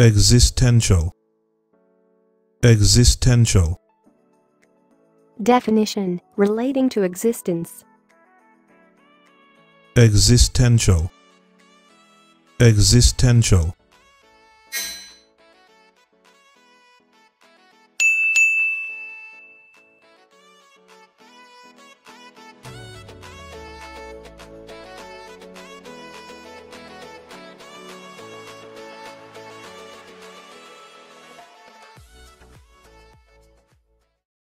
existential. Existential. Definition relating to existence. existential. Existential.